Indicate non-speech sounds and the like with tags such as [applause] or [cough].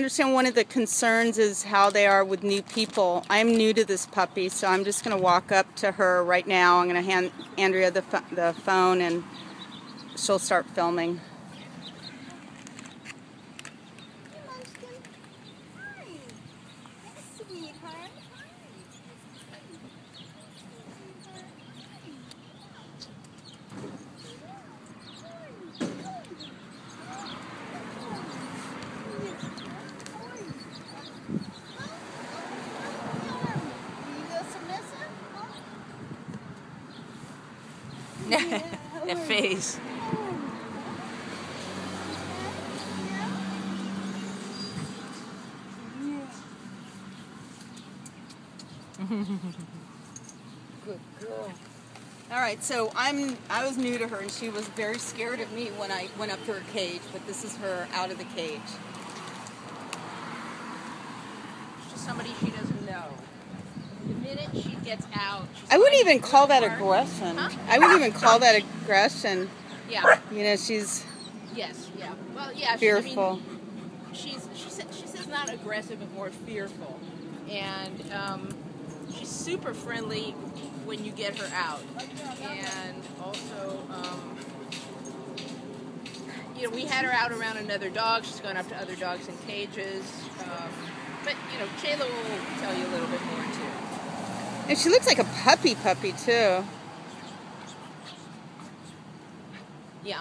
understand one of the concerns is how they are with new people. I'm new to this puppy, so I'm just going to walk up to her right now. I'm going to hand Andrea the, the phone and she'll start filming. [laughs] that face. Good girl. All right, so I'm I was new to her and she was very scared of me when I went up to her cage, but this is her out of the cage. She's somebody she doesn't know. The minute she gets out, I wouldn't even call that aggression. Huh? I wouldn't even call that aggression. Yeah. You know, she's. Yes. Yeah. Well, yeah. Fearful. She, I mean, she's she says she says not aggressive, but more fearful, and um, she's super friendly when you get her out, and also. Um, you know, we had her out around another dog. She's gone up to other dogs in cages. Um, but, you know, Shayla will tell you a little bit more, too. And she looks like a puppy puppy too. Yeah.